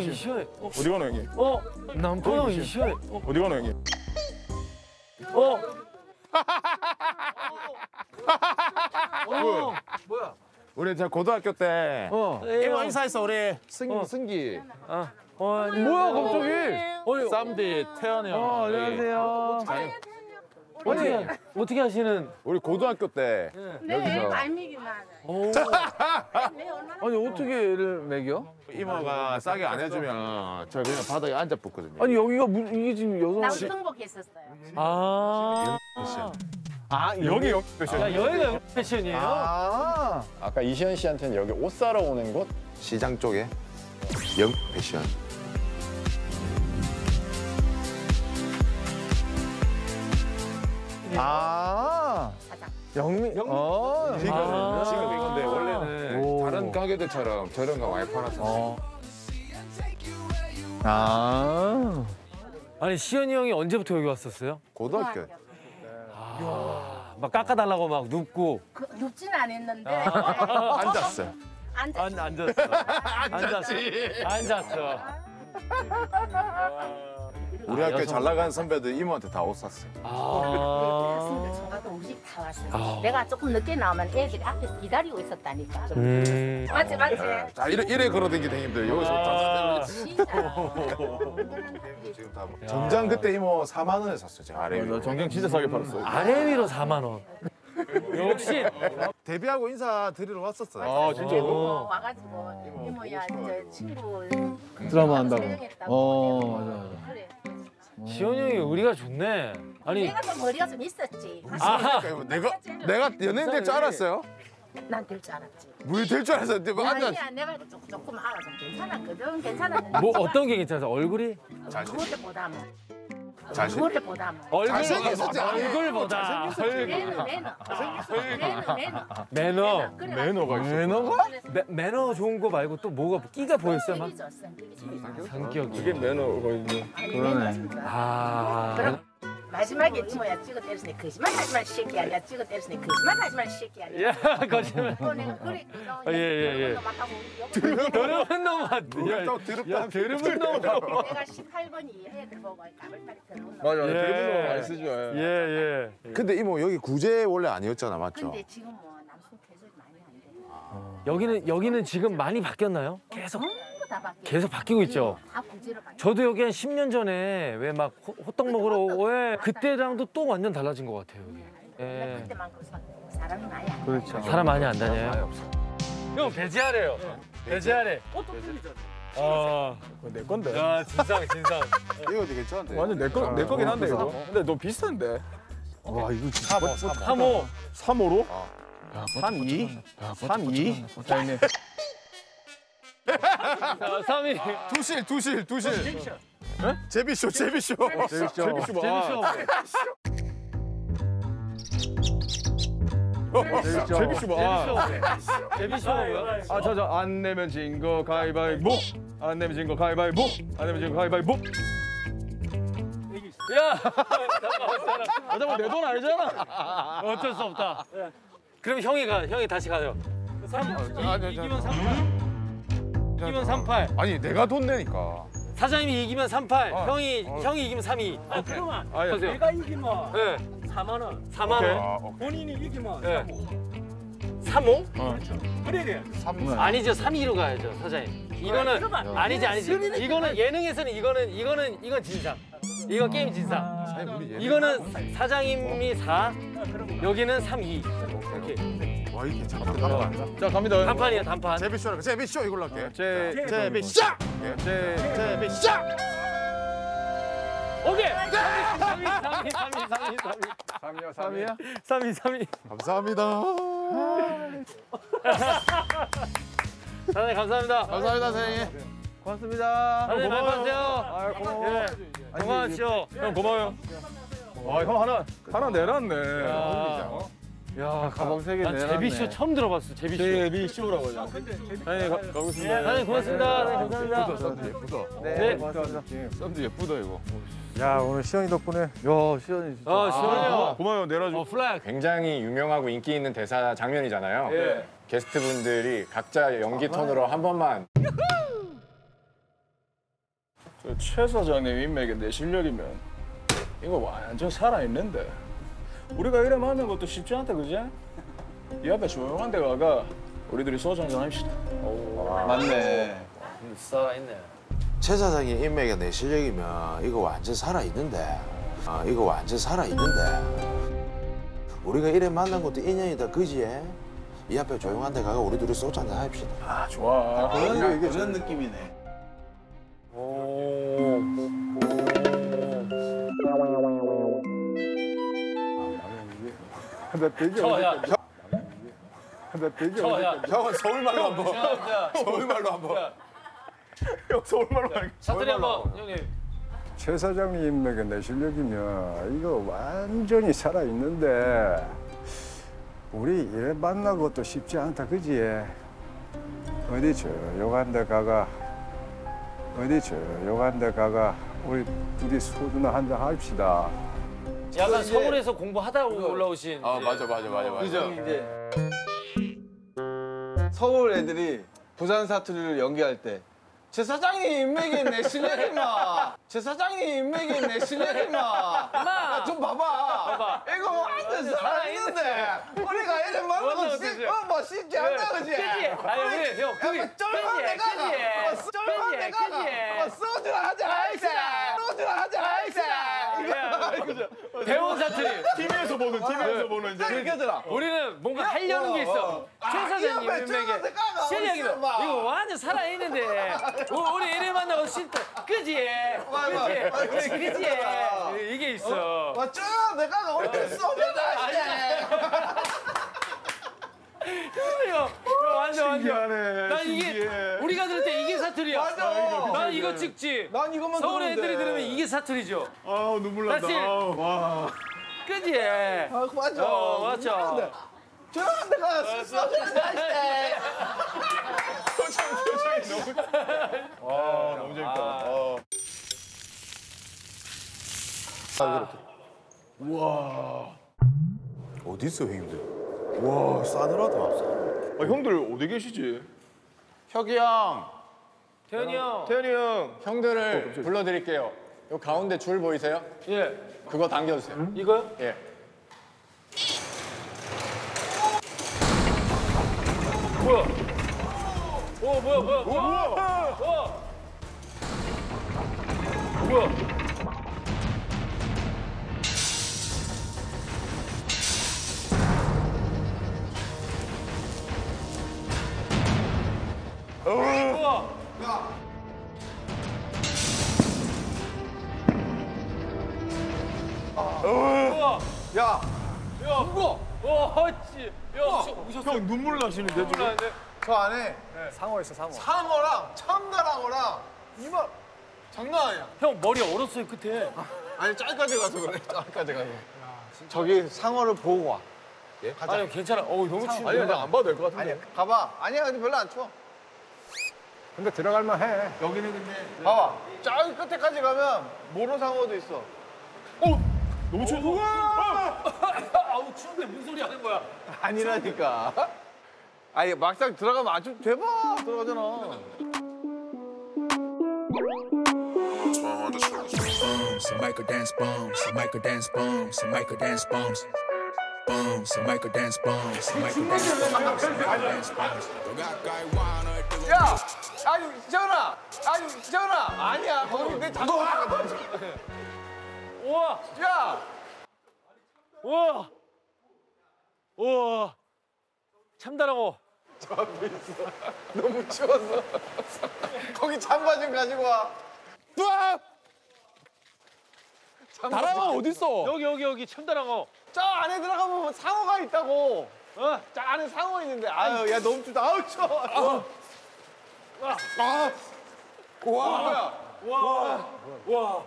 이시. 이시오에. 어, 어디 가노 여기? 어, 남포동 이시오에. 어, 어디 가노 여기? 어. 어. 우리 저 고등학교 때 어. 이모 인사했어 우리 승 어. 승기. 아. 어, 뭐야 갑자기? 쌈디 태연이 형. 어, 안녕하세요. 어떻게 어떻게 하시는? 우리 고등학교 때 네, 말미기만. 오. 아니 어떻게 애를 먹여? 이모가 싸게 안 해주면 저 그냥 바닥에 앉아 붙거든요. 아니 여기가 무, 이게 지금 여성. 남성복 했었어요. 아. 아 여기 여기 야, 여기가 패션이에요? 아. 아까 이시연 씨한테는 여기 옷 사러 오는 곳? 시장 쪽에 영 패션. 아. 사장. 영미. 어. 지금 아. 지금 이건데 원래는 오. 다른 가게들처럼 저런 거 많이 팔았었어. 어. 아. 아니 시연이 형이 언제부터 여기 왔었어요? 고등학교. 막 깎아달라고 막 눕고 그, 눕진 않았는데 앉았어요. 앉아. 앉 앉았어. 앉았어. 앉았어. 우리 아, 학교 여성. 잘 나간 선배들 이모한테 다 옷 샀어요. 아. 저가도 음식 다 왔어요. 아. 내가 조금 늦게 나오면 애들이 앞에서 기다리고 있었다니까. 음. 맞지 맞지. 자 이래 이래 걸어다니기 힘들. 여기서 아. 진짜. 지금 다 뭐. 정장 그때 이모 4만 원에 샀어 제가 아래 위. 나 정경 진짜 싸게 팔았어. 아래 위로 4만 원. 역시. 데뷔하고 인사 드리러 왔었어요. 아 진짜로? 어, 와가지고 이모야 저 친구 드라마 한다고. 촬영했다고 어 맞아 맞아. 그래. 시연이 형이 의리가 좋네. 아니 내가 좀 머리가 좀 있었지. 아. 그러니까 내가 내가 연예인 될 줄 알았어요? 난 될 줄 알았지. 뭐될줄 알았어. 근데 뭐 앉아. 아니야 내가 조금 조금 알아 좀 괜찮았거든. 괜찮았는데. 뭐 어떤 게 괜찮아서 얼굴이 자신 그거를 보다면 자신. 그거를 보다면 얼굴 잘생겼었지. 얼굴보다. 매너 매너. 매너 매너. 매너. 그래 매너가 있어. 매너가? 매, 매너 좋은 거 말고 또 뭐가 끼가 보였어요? 막? 성격이. 이게 매너가 있네. 그러네. 아. 마지막에 이모야 찍어 때렸으니 거짓말 하지 마 새끼야. 내가 찍어 때렸으니 거짓말 하지 마 새끼야. 야 거짓말. 또 내가 그래. 예, 예, 예. 더러운 놈 같아. 또 드럽다. 야, 더러운 놈 같아. 내가 18번이 애들 보고 까불까불 더러운 놈. 맞아. 예. 대부분 많이 쓰죠. 예, 예. 근데 이모 여기 구제 원래 아니었잖아 맞죠? 근데 지금 뭐 남성 계절 많이 안 돼. 여기는 여기는 지금 많이 바뀌었나요? 계속 전부 다 바뀌고 계속 바뀌고 있죠. 다 부지로 바뀌 저도 여기 한 10년 전에 왜 막 호떡 먹으러 왜 그때랑도 또 완전 달라진 것 같아요. 여기. 예. 그때만큼 사람이 많이 안 그렇죠. 사람 많이 안 다녀요. 형 배제하래요. 배제하래. 호떡 틀리잖아. 아, 내 건데. 야, 진상, 진상. 이거 되게 괜찮은데. 완전 내 거, 내 거긴 한데, 이거. 근데 너 비슷한데? 와, 이거 진짜. 3호, 3호. 3호로? 야, 3, 2? 3, 2? 자, 3위. 두실, 두실, 두실. 제비쇼, 제비쇼. 제비쇼. 제비쇼. 제비쇼 봐. 제비쇼. 아, 저, 저, 안 내면 진 거 가위바위보. 뭐? 안 내면 진 거 가위바위보. 안 내면 진 거 가위바위보. 야! 아, 잠깐만, 내돈 알잖아. 어쩔 수 없다. 그럼 형이 가, 형이 다시 가요. 3, 2, 이기면 3. 이기면 38. 아니 내가 돈 내니까. 사장님이 이기면 38. 어. 형이 형이 이기면 32. 아 그러면 아, 예. 내가 이기면 네. 4만 원 4만 원. 아, 오케이. 본인이 이기면 네. 3호 3호? 그래 돼 아니죠. 3위로 가야죠, 사장님. 이거는 아니지 아니지. 이거는 예능에서는 이거는 이거는 이건 진상. 이건 게임 진상. 이거는 사- 사장님이 4, 여기는 3, 2. 오케이. 와 이게 잠깐만. 자, 갑니다. 단판이야, 단판. 제비쇼라 제비쇼 이걸로 할게. 제, 제비쇼. 제, 제비쇼. 오케이. 3위, 3위, 3위, 3위, 3위. 3이야, 3이야? 3위, 3위. 감사합니다. 사장님 감사합니다. 감사합니다 선생님. 고맙습니다. 사장님 잘 파세요. 아, 고마워요. 예. 건강하시오. 형, 고마워요. 와, 형 하나, 하나 내놨네. 야, 야, 가방 세개 난 내놨네. 제비쇼 처음 들어봤어, 제비쇼. 제비쇼라고 하죠. 사장님, 가- 가보겠습니다. 사장님 고맙습니다. 사장님 감사합니다. 썬드 예쁘다. 네. 고맙습니다. 썬드 예쁘다 이거. 야, 오늘 시연이 덕분에. 야, 시연이 진짜. 아, 시원해요. 고마워요, 내려줘. 어, 플렉. 굉장히 유명하고 인기 있는 대사 장면이잖아요. 예. 게스트분들이 각자 연기 톤으로 한 번만 그최 사장님 인맥에 내 실력이면 이거 완전 살아있는데 우리가 이래 만난 것도 쉽지 않다 그지? 이 앞에 조용한 데 가가 우리들이 소주 한잔 합시다 맞네. 살아있네. 최 사장님 인맥에 내 실력이면 이거 완전 살아있는데 아, 이거 완전 살아있는데 우리가 이래 만난 것도 인연이다 그지? 이 앞에 조용한 데 가가 우리 둘이 소주 한잔 합시다 아 좋아 그런, 그런 느낌이네. 저야. 저야. 형은 서울말로 한번 자, 서울말로 한 번 형 서울말로 하니까 사투리 한번 형님. 최 사장님 인맥에 내 실력이면 이거 완전히 살아있는데 우리 이래 만나는 것도 쉽지 않다 그지? 어디 조용한 데 가가 어디 조용한 데 가가 우리 둘이 소주나 한잔 합시다 약간 서울에서 공부하다 올라오신. 아 맞아 맞아 맞아 맞아 그죠? 이제 서울 애들이 부산 사투리를 연기할 때. 제 사장님 인맥이 내 실력이마. 제 사장님 인맥이 내 마! 실력이마. 아, 좀 봐봐. 봐봐. 이거 완전 살아있는데. 우리가 이래 만나고? 어, 뭐 쉽지 않다, 그지? 그지? 아니 우리 형 그게 야, 쫄만? 내가 그지? 쫄만? 내가? 소주랑 하자 배운 사투리. TV에서 보는 TV에서 보는 이제 딱 느껴져라 우리는 뭔가 하려는 게 있어. 최 사장님 이 앞에 인맥에 쫄만데 까가 실력이면 어딨어, 마. 이거 완전 살아 있는데 우- 우리 이래 만나고 싶다. 그지? 그지? 그지? 이게 있어. 맞죠? 내가 우리 소주랑 하자 이거 이거 완전 완전. 신기하네 난 이게 신기해. 우리가 들을 때. 난 이거 찍지. 난 이것만 서울. 애들이 들으면 이게 사투리죠. 아우 눈물 난다. 사실- 아우, 와. 그지? 아, 맞아. 어, 맞죠. 저런 데가 소주랑 하자 아. 너무 재밌다. 아. 어디 있어 형님들? 와 싸늘하다. 아, 형들 어디 계시지? 혁이 형 태현이 형. 태현이 형 형들을 불러드릴게요. 요 가운데 줄 보이세요? 예. 그거 당겨주세요. 이거요? 예. 뭐야? 오 뭐야 뭐야 뭐야? 뭐야? 뭐야? 뭐야? 야, 야, 누구? 와, 씨. 야, 씨, 오셨어. 형 눈물 나시는데 지금 나는데. 저 안에 상어 있어 상어 상어랑 참나랑어랑 이마 장난 아니야. 형 머리 얼었어요 끝에. 아니 짤까지 가서 그래. 짤까지 가서. 저기 상어를 보고 와. 예? 가자. 아니 괜찮아. 어우 너무 추운데. 아니 나안 봐도 될 것 같은데 아니, 가봐. 아니야, 근데 별로 안 추워. 근데 들어갈 만해 여기는 근데 봐봐. 저기 끝에까지 가면 모로상어도 있어. 너무 추워 우와 아우 추운데 무슨 소리 하는 거야? 아니라니까. 아니 막상 들어가면 아주 대박 들어가잖아. bombs, some micro dance bombs, some micro dance bombs, some micro dance bombs. Bombs, some micro dance bombs, some micro dance bombs, some micro dance bombs. 야, 아니 지현아, 아니 지현아, 아니야 거기 내 장갑. 우와, 야, 우와, 우와. 참다랑어. 너무 추웠어. 거기 잠바 좀 가지고 와. 다랑어 어디 있어? 여기 여기 여기 참다랑어. 저 안에 들어가 보면 상어가 있다고. 어? 저 안에 상어 있는데. 아유, 야 너무 춥다. 아우 추워. 아, 아, 와, 뭐야? 와, 와.